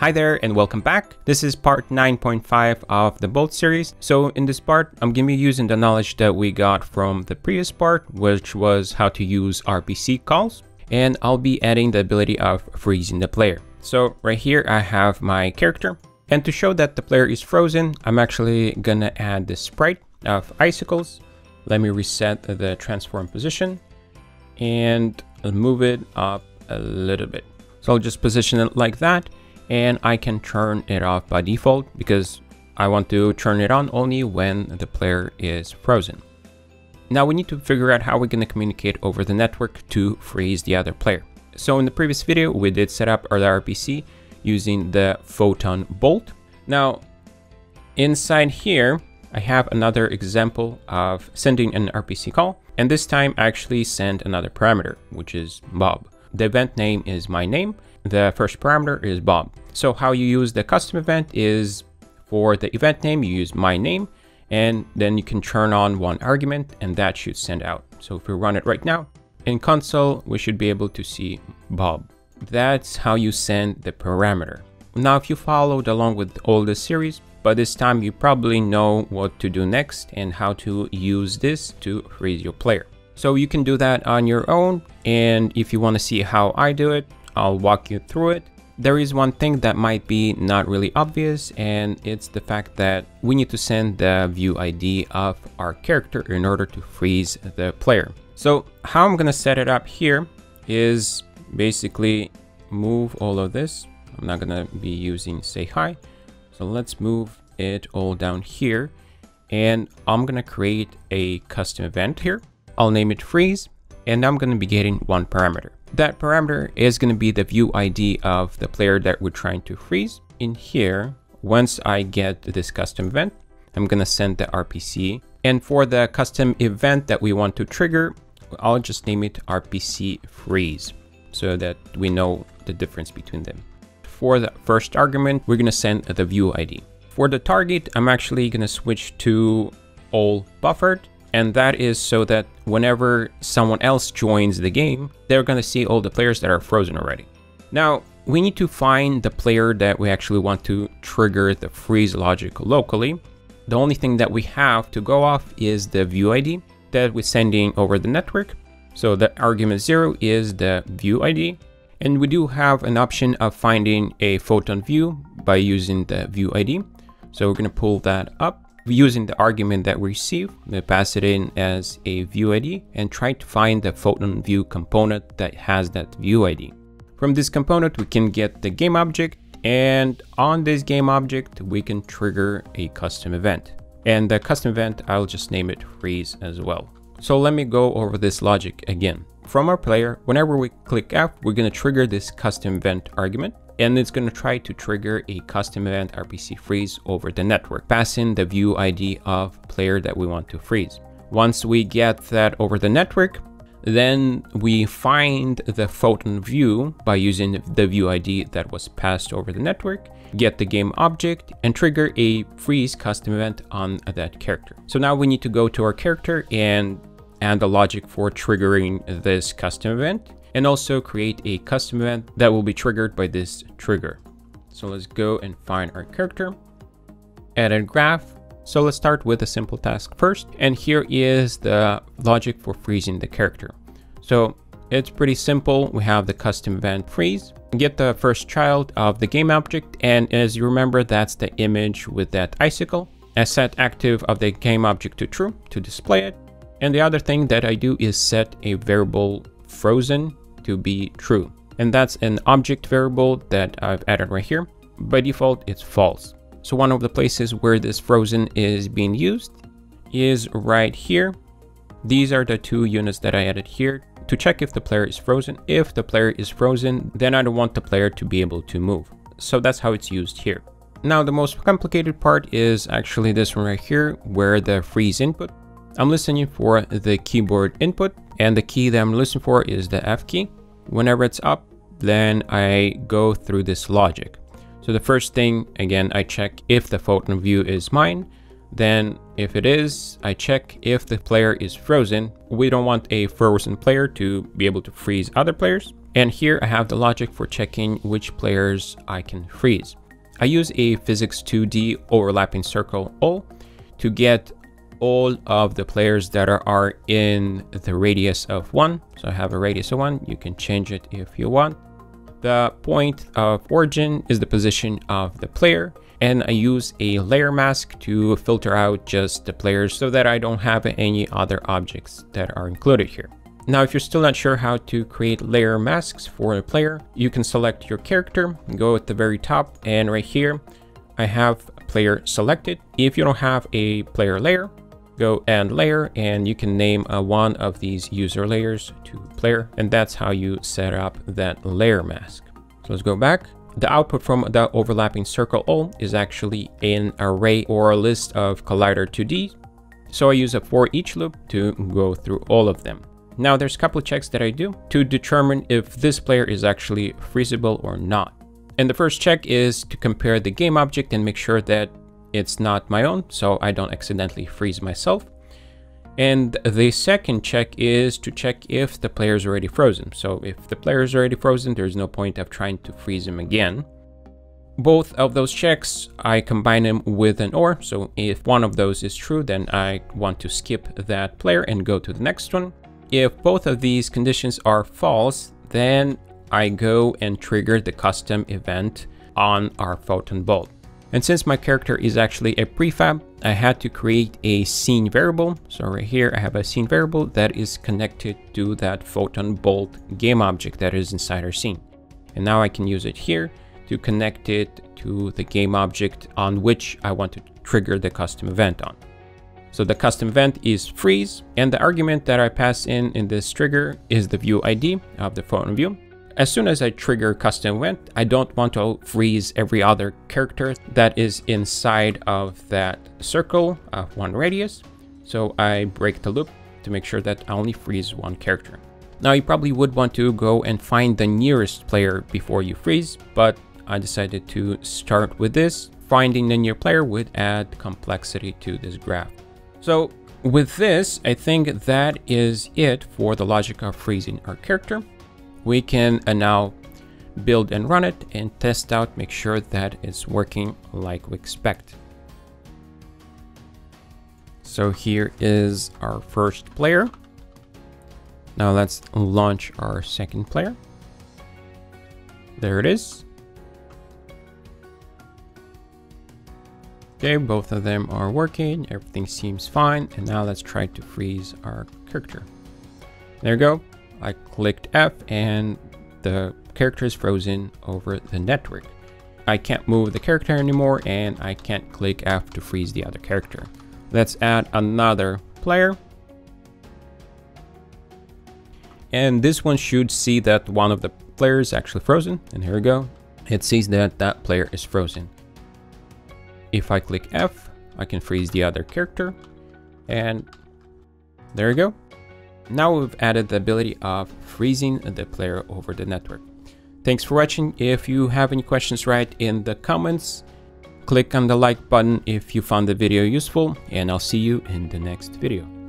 Hi there and welcome back. This is part 9.5 of the Bolt series. So in this part, I'm to be using the knowledge that we got from the previous part, which was how to use RPC calls. And I'll be adding the ability of freezing the player. So right here, I have my character. And to show that the player is frozen, I'm actually gonna add the sprite of icicles. Let me reset the transform position and move it up a little bit. So I'll just position it like that and I can turn it off by default because I want to turn it on only when the player is frozen. Now we need to figure out how we're going to communicate over the network to freeze the other player. So in the previous video, we did set up our RPC using the Photon Bolt. Now, inside here, I have another example of sending an RPC call, and this time I actually send another parameter, which is Bob. The event name is my name, the first parameter is Bob. So how you use the custom event is for the event name, you use my name, and then you can turn on one argument and that should send out. So if we run it right now, in console, we should be able to see Bob. That's how you send the parameter. Now, if you followed along with all the series, by this time you probably know what to do next and how to use this to freeze your player. So you can do that on your own. And if you want to see how I do it, I'll walk you through it. There is one thing that might be not really obvious and it's the fact that we need to send the view ID of our character in order to freeze the player. So how I'm gonna set it up here is basically move all of this. I'm not gonna be using say hi. So let's move it all down here and I'm gonna create a custom event here. I'll name it freeze and I'm gonna be getting one parameter. That parameter is going to be the view ID of the player that we're trying to freeze. In here, once I get this custom event, I'm going to send the RPC. And for the custom event that we want to trigger, I'll just name it RPC freeze so that we know the difference between them. For the first argument, we're going to send the view ID. For the target, I'm actually going to switch to all buffered and that is so that whenever someone else joins the game, they're going to see all the players that are frozen already. Now, we need to find the player that we actually want to trigger the freeze logic locally. The only thing that we have to go off is the view ID that we're sending over the network. So the argument zero is the view ID. And we do have an option of finding a photon view by using the view ID. So we're going to pull that up using the argument that we receive, we pass it in as a view ID and try to find the photon view component that has that view ID. From this component, we can get the game object and on this game object, we can trigger a custom event. And the custom event, I'll just name it freeze as well. So let me go over this logic again. From our player, whenever we click F, we're going to trigger this custom event argument and it's going to try to trigger a custom event RPC freeze over the network, passing the view ID of player that we want to freeze. Once we get that over the network, then we find the photon view by using the view ID that was passed over the network, get the game object, and trigger a freeze custom event on that character. So now we need to go to our character and add the logic for triggering this custom event and also create a custom event that will be triggered by this trigger. So let's go and find our character, add a graph. So let's start with a simple task first. And here is the logic for freezing the character. So it's pretty simple. We have the custom event freeze, get the first child of the game object. And as you remember, that's the image with that icicle. I set active of the game object to true to display it. And the other thing that I do is set a variable frozen to be true. And that's an object variable that I've added right here. By default, it's false. So one of the places where this frozen is being used is right here. These are the two units that I added here to check if the player is frozen. If the player is frozen, then I don't want the player to be able to move. So that's how it's used here. Now the most complicated part is actually this one right here, where the freeze input. I'm listening for the keyboard input and the key that I'm listening for is the F key. Whenever it's up, then I go through this logic. So the first thing, again, I check if the photon view is mine. Then if it is, I check if the player is frozen. We don't want a frozen player to be able to freeze other players. And here I have the logic for checking which players I can freeze. I use a physics 2D overlapping circle all to get all of the players that are, are in the radius of one. So I have a radius of one, you can change it if you want. The point of origin is the position of the player and I use a layer mask to filter out just the players so that I don't have any other objects that are included here. Now, if you're still not sure how to create layer masks for a player, you can select your character, go at the very top, and right here, I have a player selected. If you don't have a player layer, go and layer, and you can name uh, one of these user layers to player, and that's how you set up that layer mask. So let's go back. The output from the overlapping circle all is actually an array or a list of collider 2D. So I use a for each loop to go through all of them. Now there's a couple checks that I do to determine if this player is actually freezable or not. And the first check is to compare the game object and make sure that it's not my own, so I don't accidentally freeze myself. And the second check is to check if the player is already frozen. So if the player is already frozen, there's no point of trying to freeze him again. Both of those checks, I combine them with an OR. So if one of those is true, then I want to skip that player and go to the next one. If both of these conditions are false, then I go and trigger the custom event on our photon bolt. And since my character is actually a prefab, I had to create a scene variable. So right here, I have a scene variable that is connected to that photon bolt game object that is inside our scene. And now I can use it here to connect it to the game object on which I want to trigger the custom event on. So the custom event is freeze, and the argument that I pass in in this trigger is the view ID of the photon view. As soon as I trigger custom event, I don't want to freeze every other character that is inside of that circle of one radius. So I break the loop to make sure that I only freeze one character. Now you probably would want to go and find the nearest player before you freeze, but I decided to start with this. Finding the near player would add complexity to this graph. So with this, I think that is it for the logic of freezing our character. We can uh, now build and run it and test out, make sure that it's working like we expect. So here is our first player. Now let's launch our second player. There it is. Okay, both of them are working, everything seems fine, and now let's try to freeze our character. There you go, I clicked F and the character is frozen over the network. I can't move the character anymore and I can't click F to freeze the other character. Let's add another player. And this one should see that one of the players is actually frozen. And here we go. It sees that that player is frozen. If I click F, I can freeze the other character. And there you go. Now we've added the ability of freezing the player over the network. Thanks for watching. If you have any questions, write in the comments. Click on the like button if you found the video useful, and I'll see you in the next video.